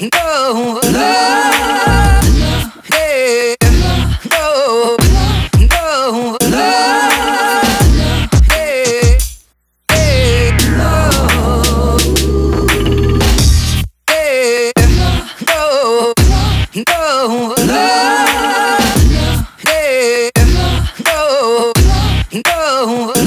no, love, yeah, no, no, yeah, yeah, no, yeah, no, no, yeah, no, no.